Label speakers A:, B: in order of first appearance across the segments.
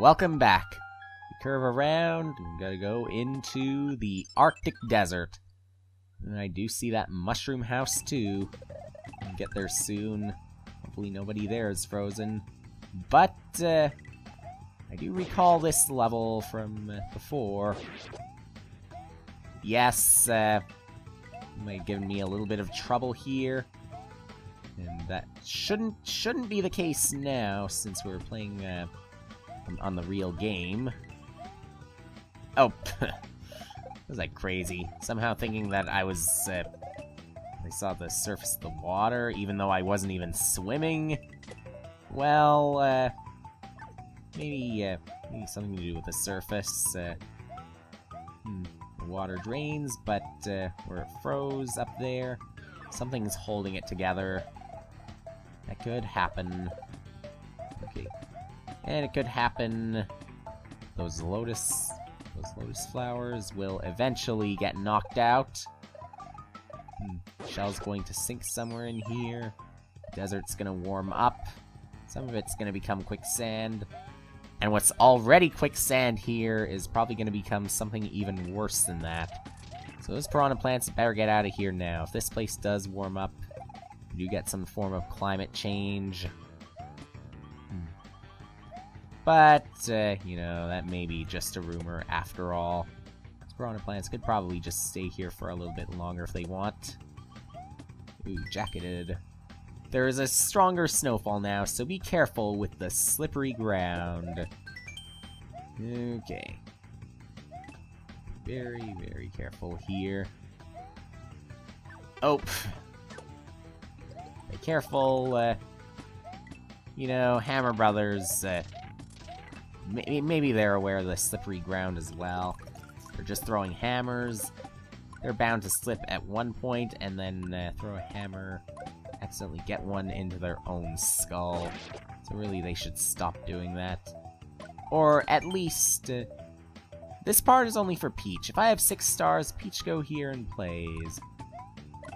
A: welcome back. We curve around, we gotta go into the Arctic Desert. And I do see that mushroom house too. I'll get there soon. Hopefully nobody there is frozen. But, uh, I do recall this level from uh, before. Yes, uh, might given me a little bit of trouble here. And that shouldn't shouldn't be the case now, since we're playing uh, on the real game. Oh, was I crazy? Somehow thinking that I was... Uh, I saw the surface of the water, even though I wasn't even swimming. Well, uh, maybe, uh, maybe something to do with the surface. Uh, hmm, the water drains, but uh, where it froze up there, something's holding it together. That could happen. And it could happen... Those lotus... Those lotus flowers will eventually get knocked out. Hmm. Shell's going to sink somewhere in here. Desert's gonna warm up. Some of it's gonna become quicksand. And what's already quicksand here is probably gonna become something even worse than that. So those piranha plants better get out of here now. If this place does warm up, you get some form of climate change. But, uh, you know, that may be just a rumor after all. Piranha plants could probably just stay here for a little bit longer if they want. Ooh, jacketed. There is a stronger snowfall now, so be careful with the slippery ground. Okay. Very, very careful here. Oh, be careful, uh, you know, Hammer Brothers, uh, maybe, maybe they're aware of the slippery ground as well. They're just throwing hammers. They're bound to slip at one point and then uh, throw a hammer, accidentally get one into their own skull. So really, they should stop doing that. Or at least... Uh, this part is only for Peach. If I have six stars, Peach go here and plays.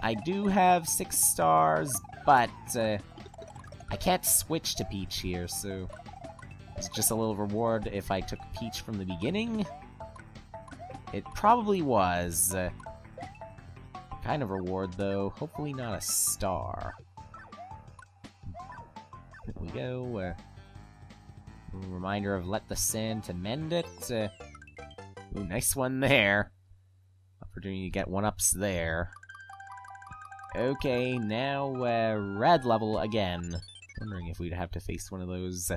A: I do have six stars, but uh, I can't switch to Peach here, so it's just a little reward if I took Peach from the beginning. It probably was. Uh, kind of reward, though. Hopefully not a star. Here we go. Uh, reminder of let the sand to mend it. Uh, ooh, nice one there. Opportunity to get one-ups there. Okay, now uh, red level again. Wondering if we'd have to face one of those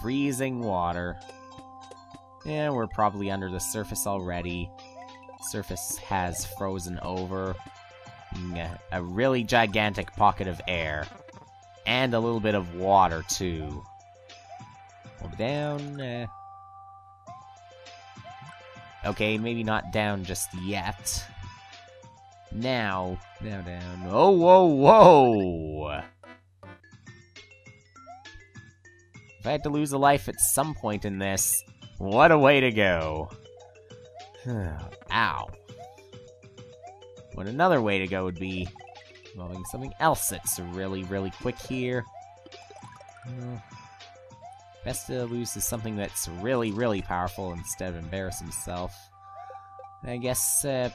A: freezing water. Yeah, we're probably under the surface already. Surface has frozen over. A really gigantic pocket of air. And a little bit of water, too. Hold down. Uh... Okay, maybe not down just yet. Now, now down. Oh, whoa, whoa! If I had to lose a life at some point in this, what a way to go. Ow. What another way to go would be involving something else that's really, really quick here. Uh, best to lose to something that's really, really powerful instead of embarrass himself. I guess, uh,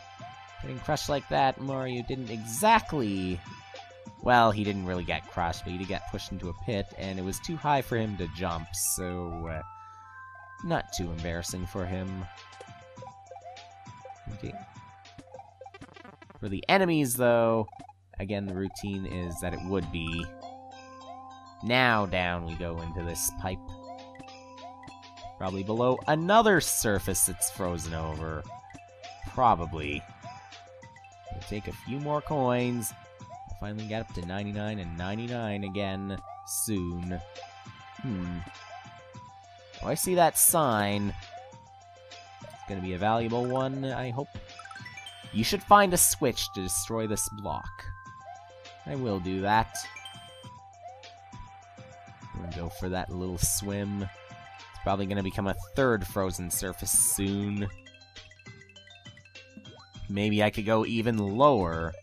A: Getting crushed like that, Mario didn't exactly... Well, he didn't really get crushed, but he get pushed into a pit, and it was too high for him to jump, so... Uh, not too embarrassing for him. Okay. For the enemies, though, again, the routine is that it would be... Now down we go into this pipe. Probably below another surface that's frozen over. Probably. We'll take a few more coins. Finally get up to 99 and 99 again soon. Hmm. Oh, I see that sign. It's gonna be a valuable one, I hope. You should find a switch to destroy this block. I will do that. I'm gonna go for that little swim. It's probably gonna become a third frozen surface soon. Maybe I could go even lower.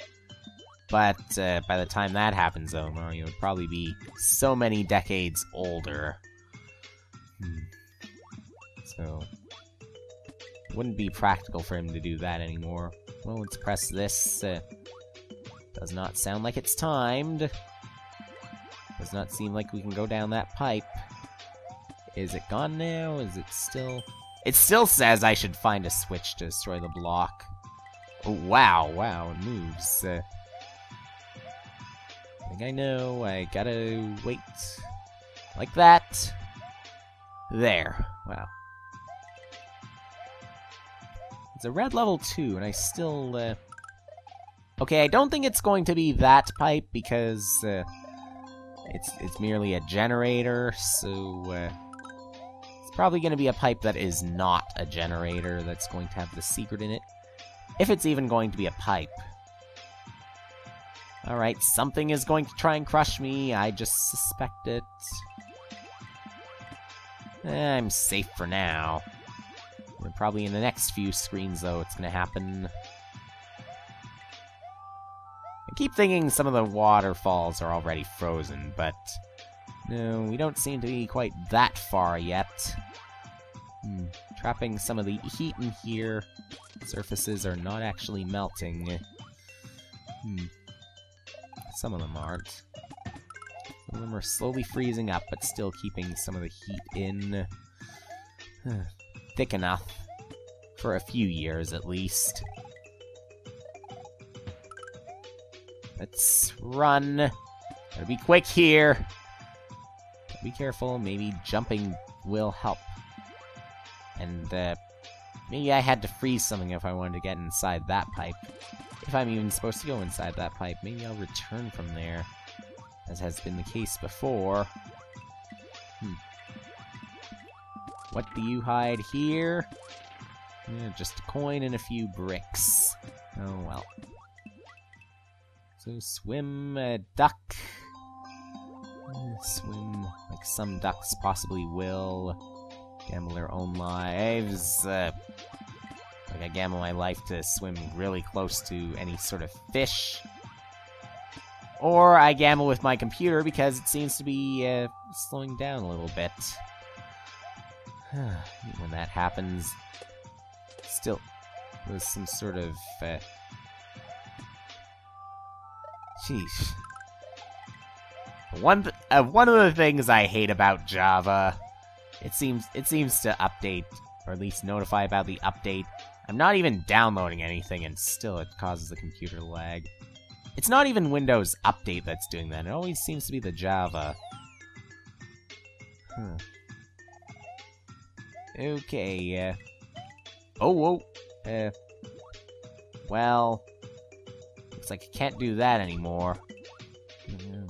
A: But uh, by the time that happens, though, Mario would probably be so many decades older. Hmm. So, wouldn't be practical for him to do that anymore. Well, let's press this. Uh, does not sound like it's timed. Does not seem like we can go down that pipe. Is it gone now? Is it still... It still says I should find a switch to destroy the block. Oh, wow, wow, it moves. Uh, I know. I gotta wait. Like that. There. Wow. It's a red level 2, and I still, uh... Okay, I don't think it's going to be that pipe, because, uh, It's, it's merely a generator, so, uh... It's probably going to be a pipe that is not a generator that's going to have the secret in it. If it's even going to be a pipe. Alright, something is going to try and crush me, I just suspect it. Eh, I'm safe for now. Probably in the next few screens, though, it's gonna happen. I keep thinking some of the waterfalls are already frozen, but... No, we don't seem to be quite that far yet. Hmm, trapping some of the heat in here. Surfaces are not actually melting. Hmm. Some of them aren't. Some of them are slowly freezing up, but still keeping some of the heat in. Thick enough. For a few years, at least. Let's run. Gotta be quick here. Be careful, maybe jumping will help. And, uh, maybe I had to freeze something if I wanted to get inside that pipe. If I'm even supposed to go inside that pipe, maybe I'll return from there as has been the case before. Hmm. What do you hide here? Yeah, just a coin and a few bricks. Oh well. So swim, uh, duck. Uh, swim like some ducks possibly will. Gamble their own lives. Uh, like I gamble my life to swim really close to any sort of fish. Or I gamble with my computer because it seems to be uh, slowing down a little bit. when that happens, still, there's some sort of. Uh... Sheesh. One th uh, one of the things I hate about Java, it seems it seems to update or at least notify about the update. I'm not even downloading anything, and still it causes the computer lag. It's not even Windows Update that's doing that. It always seems to be the Java. Huh. Okay, uh... Oh, whoa! Uh... Well... Looks like I can't do that anymore.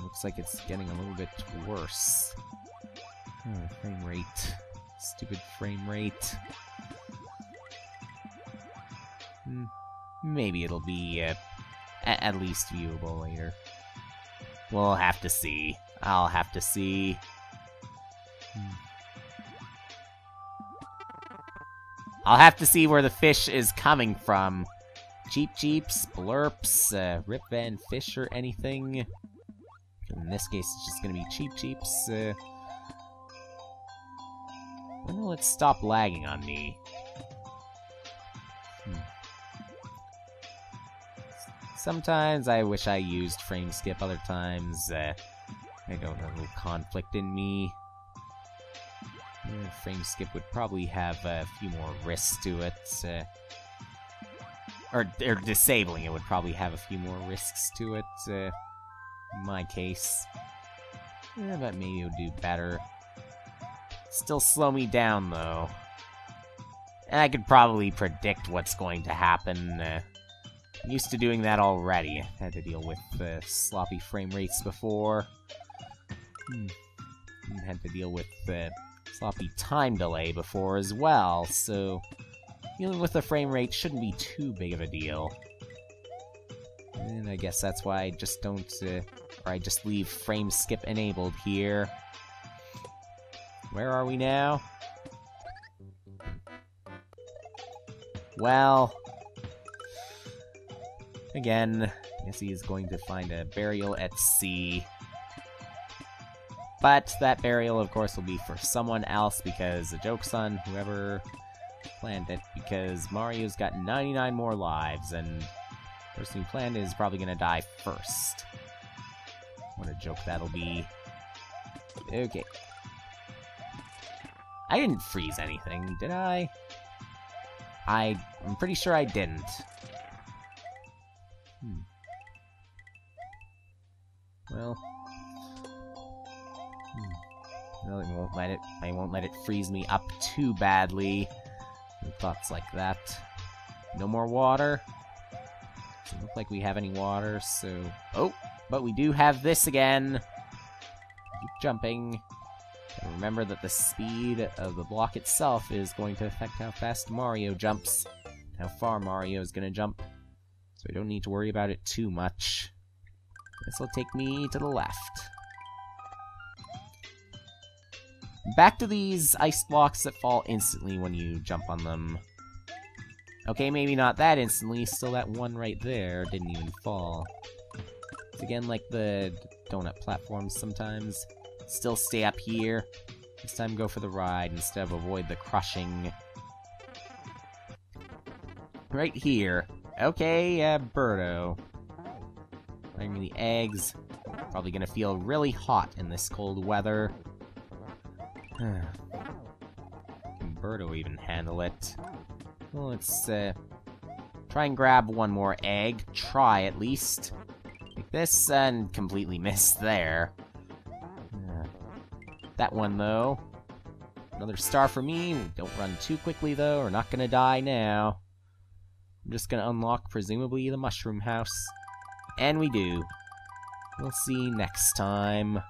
A: Looks like it's getting a little bit worse. Oh, frame rate. Stupid frame rate. Hmm. Maybe it'll be, uh, at least viewable later. We'll have to see. I'll have to see. Hmm. I'll have to see where the fish is coming from. Cheep Cheeps, Blurps, uh, Rip Van Fish, or anything. In this case, it's just gonna be Cheep Cheeps. Uh, when will it stop lagging on me? Hmm. Sometimes I wish I used frame skip, other times uh, I don't know, a little conflict in me. Yeah, frame skip would probably have a few more risks to it. Uh, or, or disabling it would probably have a few more risks to it. Uh, in my case. Yeah, but maybe it would do better. Still slow me down, though. And I could probably predict what's going to happen. Uh, I'm used to doing that already. I've had to deal with uh, sloppy frame rates before. Hmm. Had to deal with uh, sloppy time delay before as well, so dealing with the frame rate shouldn't be too big of a deal. And I guess that's why I just don't, uh, or I just leave frame skip enabled here. Where are we now? Well, Again, I guess he is going to find a burial at sea. But that burial, of course, will be for someone else because the joke's on whoever planned it. Because Mario's got 99 more lives, and the person who planned it is probably going to die first. What a joke that'll be. Okay. I didn't freeze anything, did I? I, I'm pretty sure I didn't. Hmm. Well. Hmm. Well, won't let it. I won't let it freeze me up too badly. Thoughts like that. No more water. Doesn't look like we have any water, so. Oh, but we do have this again. Keep jumping. And remember that the speed of the block itself is going to affect how fast Mario jumps, how far Mario is going to jump. So I don't need to worry about it too much. This will take me to the left. Back to these ice blocks that fall instantly when you jump on them. Okay, maybe not that instantly, still that one right there didn't even fall. It's again like the donut platforms sometimes. Still stay up here. This time go for the ride instead of avoid the crushing. Right here. Okay, uh, Birdo. Bring me the eggs. Probably gonna feel really hot in this cold weather. Can Birdo even handle it? Well, let's, uh, try and grab one more egg. Try, at least. Like this, and completely miss there. That one, though. Another star for me. Don't run too quickly, though. We're not gonna die now. I'm just gonna unlock, presumably, the Mushroom House. And we do. We'll see next time.